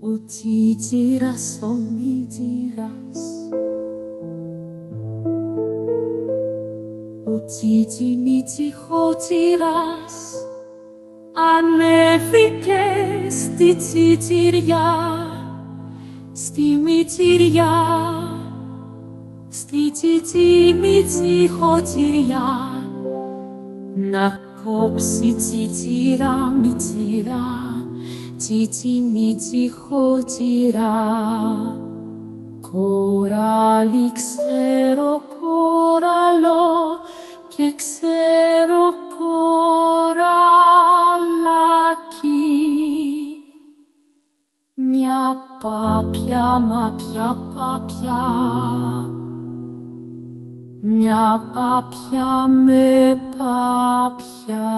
Ο τσίτσιρας, ο μητσιρας Ο τσίτσιμιτσιχοτσιρας ανέβηκε στη τσιτσιριά στη μητσιριά στη τσιτσιμιτσιχοτσιριά να κόψει τσιτσιρά μιτσιρά τσιτσιμιτσιχότσιρά κοράλι ξέρω κοραλό και ξέρω κοραλάκι μια πάπια, μα ποια πάπια μια πάπια με πάπια